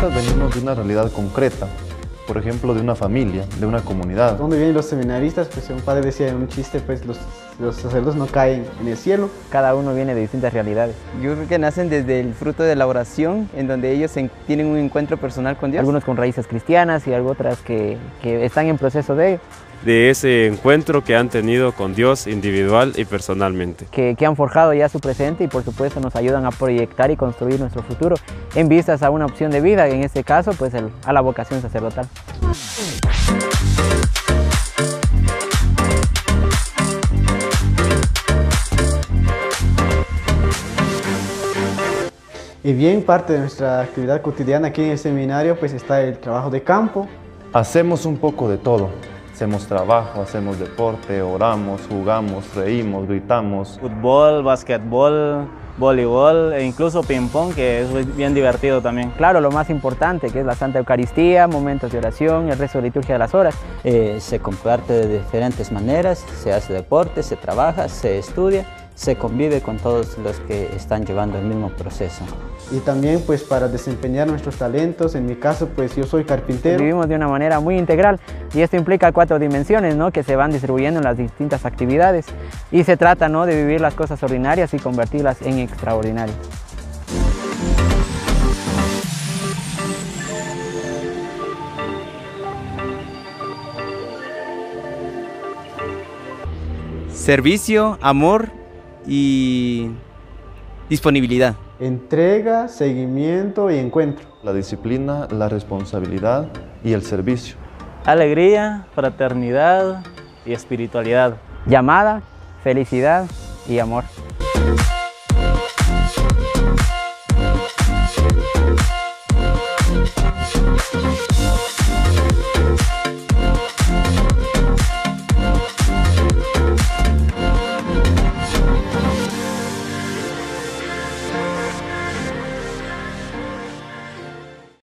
Venimos de una realidad concreta, por ejemplo, de una familia, de una comunidad. ¿Dónde vienen los seminaristas? Pues un padre decía en un chiste, pues los, los sacerdotes no caen en el cielo. Cada uno viene de distintas realidades. Yo creo que nacen desde el fruto de la oración, en donde ellos tienen un encuentro personal con Dios. Algunos con raíces cristianas y otras que, que están en proceso de ello de ese encuentro que han tenido con Dios individual y personalmente. Que, que, han forjado ya su presente y por supuesto nos ayudan a proyectar y construir nuestro futuro en vistas a una opción de vida, en este caso pues el, a la vocación sacerdotal. Y bien, parte de nuestra actividad cotidiana aquí en el seminario pues está el trabajo de campo. Hacemos un poco de todo, Hacemos trabajo, hacemos deporte, oramos, jugamos, reímos, gritamos. Fútbol, básquetbol, voleibol e incluso ping-pong, que es bien divertido también. Claro, lo más importante, que es la Santa Eucaristía, momentos de oración, el resto de liturgia de las horas. Eh, se comparte de diferentes maneras, se hace deporte, se trabaja, se estudia se convive con todos los que están llevando el mismo proceso. Y también pues para desempeñar nuestros talentos, en mi caso pues yo soy carpintero. Vivimos de una manera muy integral y esto implica cuatro dimensiones ¿no? que se van distribuyendo en las distintas actividades y se trata ¿no? de vivir las cosas ordinarias y convertirlas en extraordinarias. Servicio, amor y disponibilidad. Entrega, seguimiento y encuentro. La disciplina, la responsabilidad y el servicio. Alegría, fraternidad y espiritualidad. Llamada, felicidad y amor.